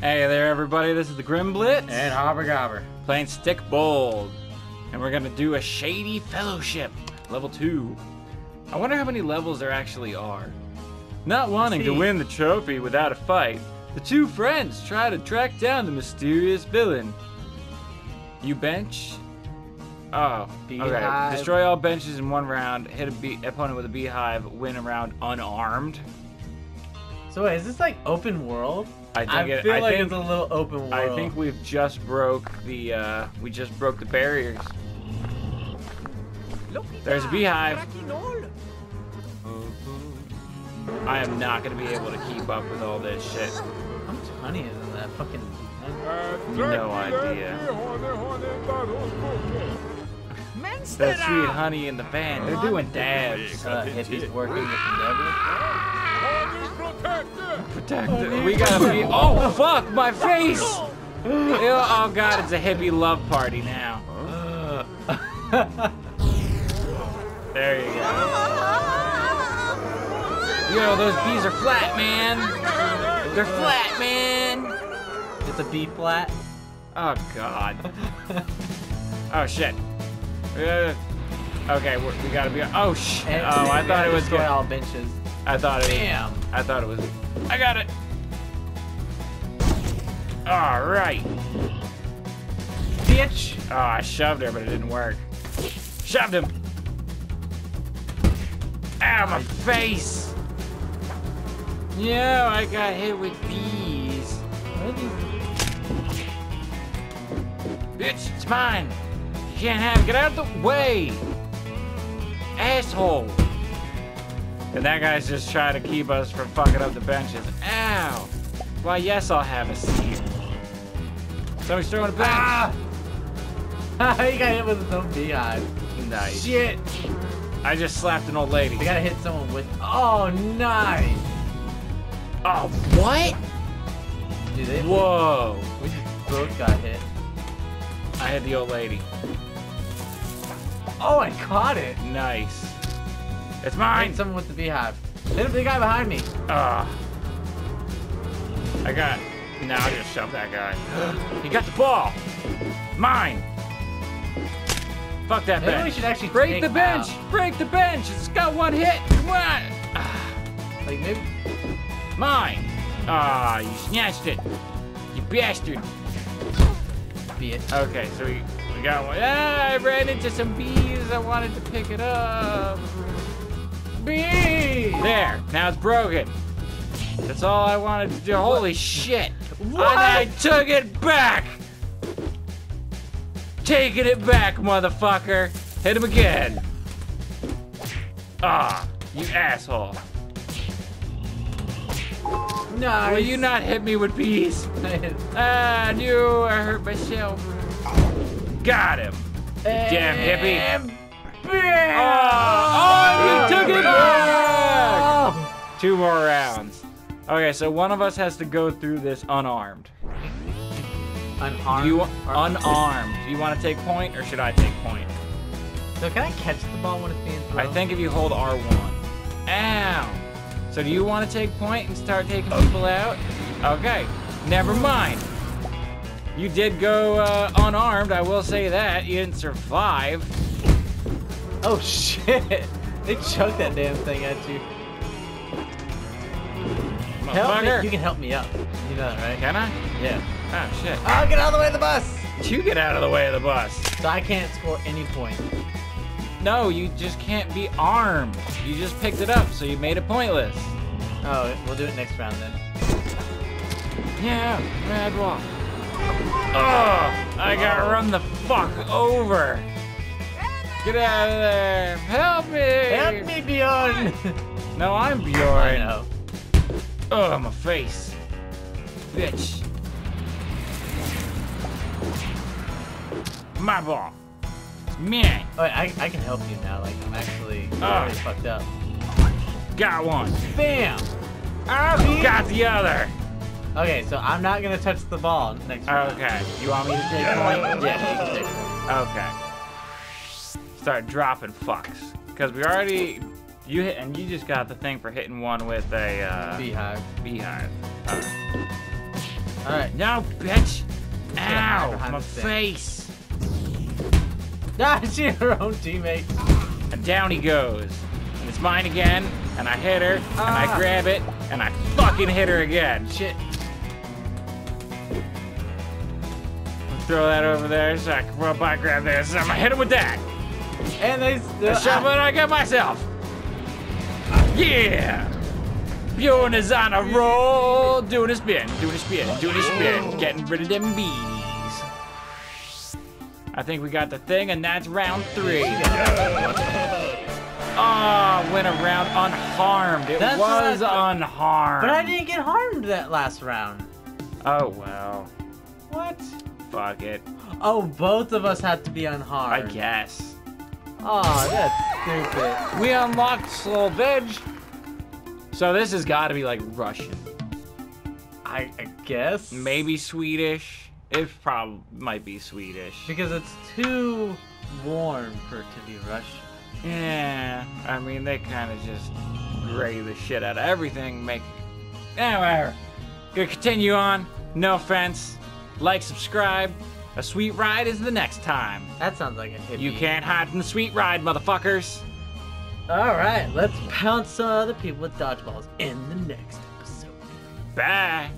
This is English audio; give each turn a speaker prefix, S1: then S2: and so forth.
S1: Hey there, everybody. This is the Grymm Blitz.
S2: And Hobbergobber.
S1: playing Stick Bold. And we're gonna do a Shady Fellowship, level 2. I wonder how many levels there actually are. Not wanting to win the trophy without a fight, the two friends try to track down the mysterious villain. You bench. Oh, okay. Destroy all benches in one round. Hit a bee- opponent with a beehive. Win a round unarmed.
S2: So wait, is this like open world?
S1: I think
S2: I
S1: it-
S2: feel
S1: I
S2: like
S1: think-
S2: it's a little open world.
S1: I think we've just broke the. Uh, we just broke the barriers. There's a beehive. I am not gonna be able to keep up with all this shit.
S2: How much honey is in that fucking?
S1: No idea. That sweet honey in the van. They're doing dabs.
S2: Uh, hippies working with the devil.
S1: Protect it. We gotta be. Oh fuck! My face. Oh god! It's a hippie love party now. There you go. Yo, those bees are flat, man. They're flat, man.
S2: it's a B flat.
S1: Oh god. Oh shit. Uh, okay, we we gotta be. Oh shit. Oh, I thought it was
S2: destroy
S1: good.
S2: all benches.
S1: I thought it was.
S2: Bam.
S1: I thought it was. I got it. All right.
S2: Bitch.
S1: Oh, I shoved her, but it didn't work. Shoved him. Ow, my face. Yeah, I got hit with bees.
S2: What?
S1: Bitch, it's mine. You can't have it. Get out of the way. Asshole. And that guy's just trying to keep us from fucking up the benches. Ow. Why, yes, I'll have a seat. Somebody's throwing a bench.
S2: Ah! you got hit with his own beehive.
S1: Nice.
S2: Shit.
S1: I just slapped an old lady.
S2: We gotta hit someone with. Oh, nice.
S1: Oh, what?
S2: Dude, they,
S1: Whoa.
S2: we just both got hit.
S1: I hit the old lady.
S2: Oh, I caught it.
S1: Nice. It's mine.
S2: hit someone with the beehive. Hit the guy behind me.
S1: Ugh. I got. Now I just shoved that guy. he got the ball. Mine. Fuck that
S2: Maybe
S1: bench.
S2: we should actually
S1: break the bench.
S2: out-
S1: Break the bench. It's got one hit. Come on. Ah,
S2: Like maybe.
S1: Mine. Ah, you snatched it. You bastard.
S2: Be it.
S1: Okay, so we, we got one. Ah, I ran into some bees. I wanted to pick it up. There. Now it's broken. That's all I wanted to do. Holy shit.
S2: What?
S1: And I took it back. Taking it back, motherfucker. Hit him again. Ah, you asshole.
S2: Nice.
S1: Will you not hit me with bees? Ah, no, I hurt myself. Got him. You damn hippie. Oh, you took it back! Two more rounds. Okay, so one of us has to go through this unarmed.
S2: Unarmed.
S1: You unarmed? Do you want to take point or should I take point?
S2: So can I catch the ball when it's being thrown?
S1: I think if you hold R1. Ow! So do you want to take point and start taking people out? Okay, never mind. You did go uh, unarmed, I will say that. You didn't survive.
S2: Oh shit! They chucked that damn thing at you. Help me.
S1: Motherfucker.
S2: You can help me up. You know that, right?
S1: Can I?
S2: Yeah.
S1: Ah, oh, shit.
S2: I'll get out of the way of the bus!
S1: You get out of the way of the bus.
S2: So I can't score any points.
S1: No, you just can't be armed. You just picked it up, so you made it pointless.
S2: Oh, we'll do it next round then.
S1: Yeah, mad walk. Oh, I got run the fuck over. Get out of there. Help me.
S2: Help me, Bjorn!
S1: No, I'm
S2: I
S1: Bjorn.
S2: know.
S1: Oh, my face. Bitch. My ball. Man,
S2: Oh, wait, I, I can help you now. Like, I'm actually
S1: Ah.
S2: really fucked up.
S1: got one.
S2: Bam!
S1: Got the other.
S2: Okay, so I'm not gonna touch the ball next round.
S1: Okay. You want me to take point?
S2: Yeah, you can take it.
S1: Okay. Start dropping fucks. Because we already. You hit, and you just got the thing for hitting one with a uh,
S2: Beehive.
S1: beehive. Alright.
S2: Alright.
S1: No, bitch. Ow, my face.
S2: That's your own teammate.
S1: And down he goes. And it's mine again. And I hit her. And I
S2: Ah.
S1: grab it. And I fucking hit her again.
S2: Shit.
S1: Throw that over there so I can rub by, grab this. I'm gonna hit him with that.
S2: And they still.
S1: The shovel I get myself. Yeah. Bjorn is on a roll. Doing a spin, doing a spin, doing a spin. Getting rid of them bees. I think we got the thing, and that's round three. Oh, went around unharmed. It
S2: That's
S1: was unharmed.
S2: But I didn't get harmed that last round.
S1: Oh, well.
S2: What?
S1: Fuck it.
S2: Oh, both of us had to be unharmed.
S1: I
S2: unharmed.
S1: Guess.
S2: Oh, that's stupid.
S1: We unlocked Slovage. So this has got to be like Russian.
S2: I, I guess.
S1: Maybe Swedish. It probably might be Swedish.
S2: Because it's too warm for it to be Russian.
S1: Yeah, I mean they kind of just gray the shit out of everything. Make anyway. Gonna continue on. No offense. Like, subscribe. A sweet ride is the next time.
S2: That sounds like a hippie.
S1: You can't hide from the sweet ride, motherfuckers.
S2: Alright, let's pounce some other people with dodgeballs in the next episode.
S1: Bye.